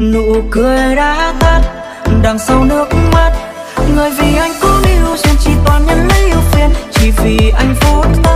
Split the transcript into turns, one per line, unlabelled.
nụ cười đã tắt, đằng sau nước mắt. Người vì anh cũng yêu duyên, chỉ toàn nhân lấy yêu phiền. Chỉ vì anh phút ta